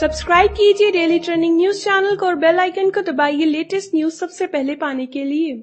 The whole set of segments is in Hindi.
सब्सक्राइब कीजिए डेली ट्रेंडिंग न्यूज़ चैनल को और बेल आइकन को दबाइए लेटेस्ट न्यूज़ सबसे पहले पाने के लिए।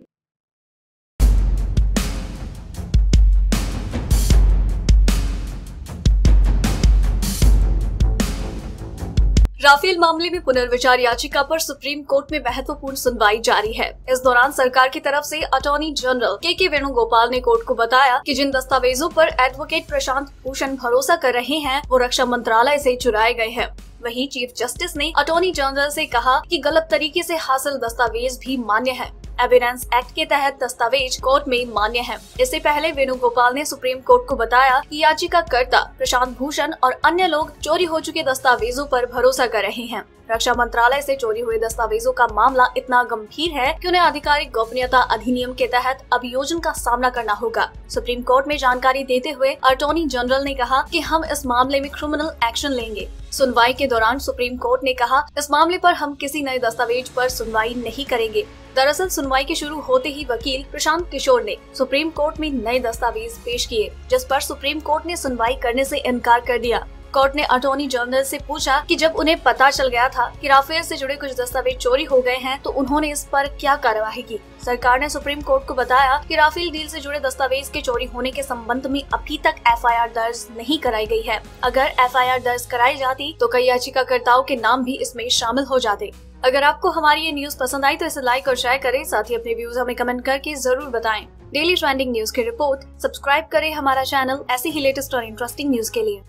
राफेल मामले में पुनर्विचार याचिका पर सुप्रीम कोर्ट में महत्वपूर्ण सुनवाई जारी है। इस दौरान सरकार की तरफ़ से अटॉर्नी जनरल के के वेणुगोपाल ने कोर्ट को बताया कि जिन दस्तावेजों पर एडवोकेट प्रशांत भूषण भरोसा कर रहे हैं, वो रक्षा मंत्रालय से चुराए गए हैं। वहीं चीफ जस्टिस ने अटॉर्नी जनरल से कहा कि गलत तरीके से हासिल दस्तावेज़ भी मान्य है। एविडेंस एक्ट के तहत दस्तावेज़ कोर्ट में मान्य है। इससे पहले वेणुगोपाल ने सुप्रीम कोर्ट को बताया कि याचिकाकर्ता प्रशांत भूषण और अन्य लोग चोरी हो चुके दस्तावेजों पर भरोसा कर रहे हैं। रक्षा मंत्रालय से चोरी हुए दस्तावेजों का मामला इतना गंभीर है कि उन्हें आधिकारिक गोपनीयता अधिनियम के तहत अभियोजन का सामना करना होगा। सुप्रीम कोर्ट में जानकारी देते हुए अटॉर्नी जनरल ने कहा कि हम इस मामले में क्रिमिनल एक्शन लेंगे। सुनवाई के दौरान सुप्रीम कोर्ट ने कहा, इस मामले पर हम किसी नए दस्तावेज़ पर सुनवाई नहीं करेंगे। दरअसल सुनवाई के शुरू होते ही वकील प्रशांत किशोर ने सुप्रीम कोर्ट में नए दस्तावेज़ पेश किए, जिस पर सुप्रीम कोर्ट ने सुनवाई करने से इनकार कर दिया। कोर्ट ने अटॉर्नी जनरल से पूछा कि जब उन्हें पता चल गया था कि राफेल से जुड़े कुछ दस्तावेज़ चोरी हो गए हैं तो उन्होंने इस पर क्या कार्यवाही की? सरकार ने सुप्रीम कोर्ट को बताया कि राफेल डील से जुड़े दस्तावेज़ के चोरी होने के संबंध में अभी तक एफआईआर दर्ज नहीं कराई गई है। अगर एफआईआर दर्ज कराई जाती तो कई याचिकाकर्ताओं के नाम भी इसमें शामिल हो जाते। अगर आपको हमारी ये न्यूज़ पसंद आई तो इसे लाइक और शेयर करें, साथ ही अपने व्यूज़ हमें कमेंट करके ज़रूर बताएँ। डेली ट्रेंडिंग न्यूज़ की रिपोर्ट सब्सक्राइब करें हमारा चैनल ऐसी ही लेटेस्ट और इंटरेस्टिंग न्यूज़ के लिए।